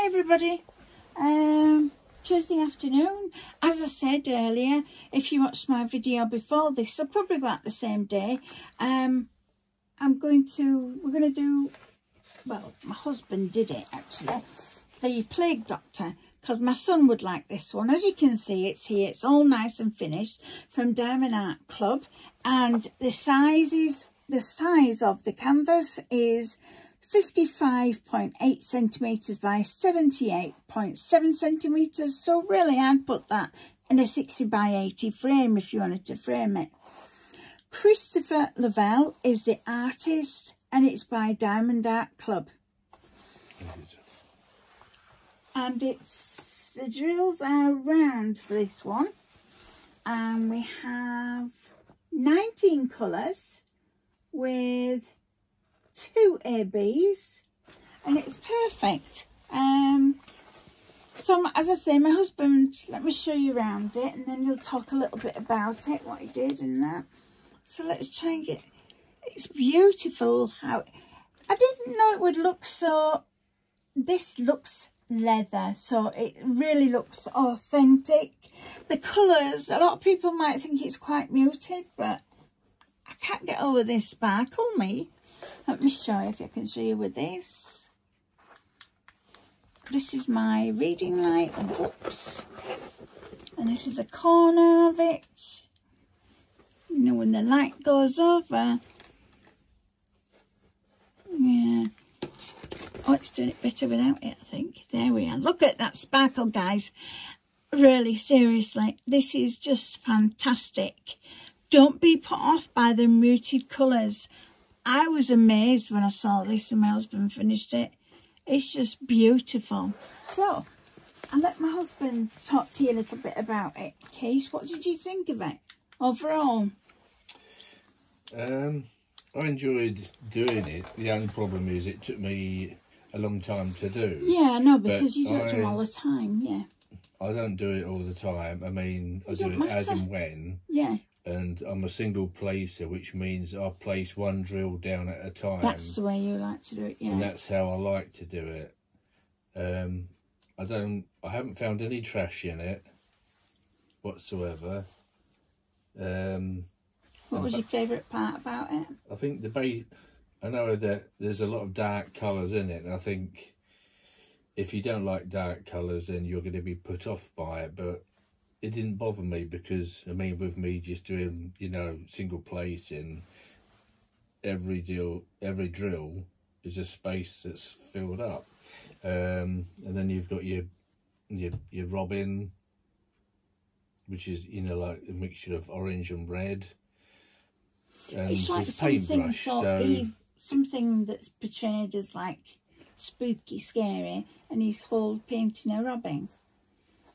Hi everybody. Um, Tuesday afternoon. As I said earlier, if you watched my video before this, so probably about the same day, um, I'm going to, we're going to do, well, my husband did it actually, the Plague Doctor, because my son would like this one. As you can see, it's here. It's all nice and finished from Diamond Art Club. And the size is, the size of the canvas is 55.8 centimetres by 78.7 centimetres. So really I'd put that in a 60 by 80 frame if you wanted to frame it. Christopher Lovell is the artist and it's by Diamond Art Club. And it's, the drills are round for this one. And we have 19 colours with two ABs and it's perfect. Um, so as I say, my husband, let me show you around it and then he'll talk a little bit about it, what he did and that. So let's try and get, it's beautiful how, I didn't know it would look so, this looks leather so it really looks authentic the colors a lot of people might think it's quite muted but i can't get over this sparkle me let me show you if I can show you with this. This is my reading light books. And this is a corner of it. You know, when the light goes over. Yeah. Oh, it's doing it better without it, I think. There we are. Look at that sparkle, guys. Really, seriously, this is just fantastic. Don't be put off by the muted colours. I was amazed when I saw this and my husband finished it. It's just beautiful. So, I'll let my husband talk to you a little bit about it. Case, what did you think of it overall? Um, I enjoyed doing it. The only problem is it took me a long time to do. Yeah, no, know, because you don't I, do all the time, yeah. I don't do it all the time. I mean, it I do it matter. as and when. Yeah and I'm a single placer, which means I place one drill down at a time. That's the way you like to do it, yeah. And that's how I like to do it. Um, I don't, I haven't found any trash in it whatsoever. Um, what was your favourite part about it? I think the base. I know that there's a lot of dark colours in it, and I think if you don't like dark colours, then you're going to be put off by it. But it didn't bother me because I mean with me just doing you know single placing every deal every drill is a space that's filled up. Um, and then you've got your your your robin which is you know like a mixture of orange and red. And it's like something sort so, something that's portrayed as like spooky scary and he's hold painting a robin.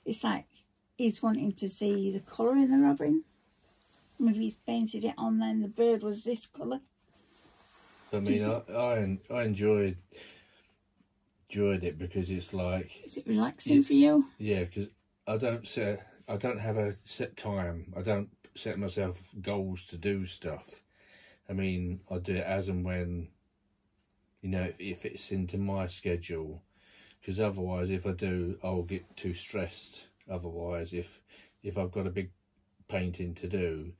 It's like he's wanting to see the colour in the robin. Maybe he's painted it on then the bird was this colour. I mean, I, I, I enjoyed enjoyed it because it's like. Is it relaxing for you? Yeah, because I don't set I don't have a set time. I don't set myself goals to do stuff. I mean, I do it as and when, you know, if, if it's into my schedule. Because otherwise, if I do, I'll get too stressed Otherwise, if if I've got a big painting to do,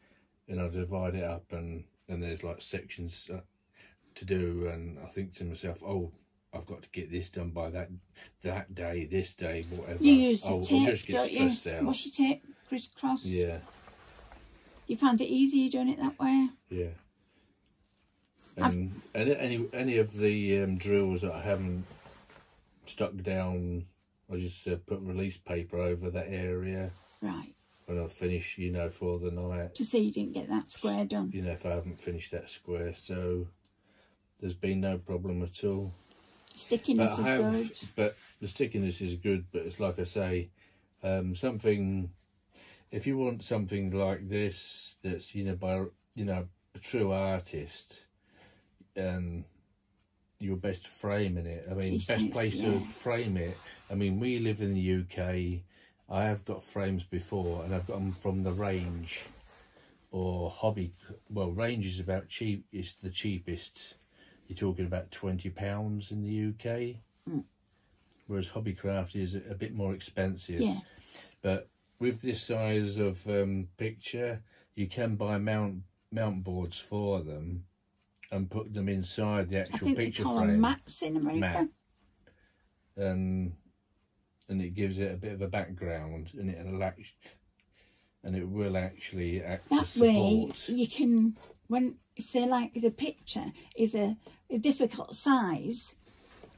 and I divide it up and and there's like sections uh, to do, and I think to myself, oh, I've got to get this done by that that day, this day, whatever. You use I'll, tape, I'll just get don't stressed you? Out. What's your tape? Crisscross. Yeah. You find it easier doing it that way? Yeah. And any any any of the um, drills that I haven't stuck down I just uh, put release paper over that area. Right. When I finish, you know, for the night. To see you didn't get that square done. You know, if I haven't finished that square. So there's been no problem at all. Stickiness is good. But the stickiness is good, but it's like I say, um, something, if you want something like this, that's, you know, by, you know, a true artist, and you're frame in it. I mean, best place yeah. to frame it. I mean, we live in the UK. I have got frames before, and I've got them from the range or hobby. Well, range is about cheap. It's the cheapest. You're talking about twenty pounds in the UK. Mm. whereas Hobbycraft is a bit more expensive. Yeah. But with this size of um, picture, you can buy mount mount boards for them and put them inside the I actual think they picture call frame. them mats in America. Mat. and and it gives it a bit of a background and it act- and it will actually act as That way you can, when say like the picture is a, a difficult size,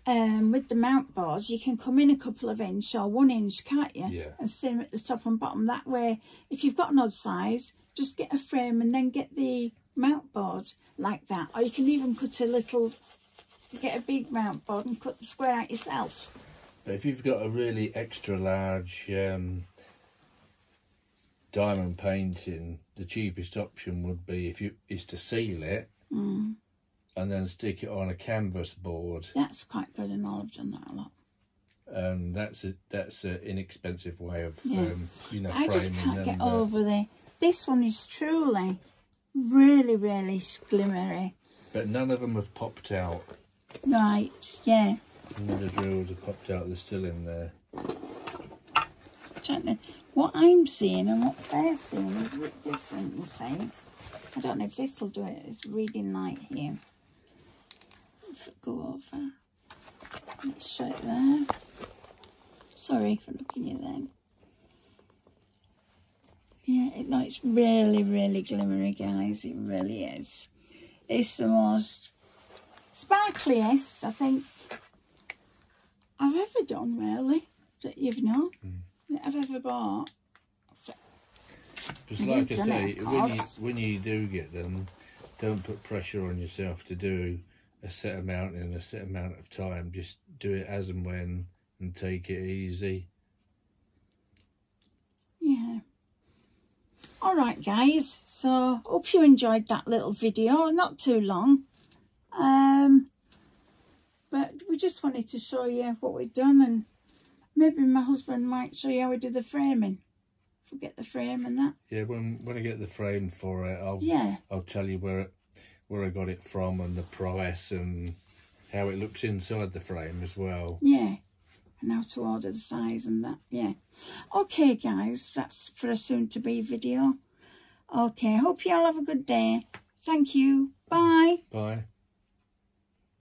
um, with the mount boards you can come in a couple of inch or one inch, can't you? Yeah. And same at the top and bottom. That way, if you've got an odd size, just get a frame and then get the mount board like that. Or you can even cut a little, get a big mount board and cut the square out yourself. But if you've got a really extra large um, diamond painting, the cheapest option would be if you is to seal it Mm. and then stick it on a canvas board, That's quite good and. I've done that a lot. and that's a that's an inexpensive way of Yeah. um, you know I just can't get uh, over the. This one is truly, really, really glimmery. but none of them have popped out. Right, yeah. None of the drills have popped out. They're still in there. Trying to, what I'm seeing and what they're seeing is a bit different, you see. I don't know if this will do it. It's reading light here. If I go over, let's show it there. Sorry for looking at that. Yeah, it, no, it's really, really glimmery, guys. It really is. It's the most sparkliest, I think, I've ever done, really, that you've known, mm. that I've ever bought. Just like I say, it, when you when you do get them, don't put pressure on yourself to do a set amount in a set amount of time. Just do it as and when, and take it easy. Yeah. All right, guys. So, hope you enjoyed that little video. Not too long. Um, but we just wanted to show you what we've done and maybe my husband might show you how we do the framing. Forget the frame and that. Yeah, when when I get the frame for it, I'll Yeah. I'll tell you where it, where I got it from and the price and how it looks inside the frame as well. Yeah. And how to order the size and that. Yeah. Okay, guys. That's for a soon-to-be video. Okay. I hope you all have a good day. Thank you. Bye. Bye.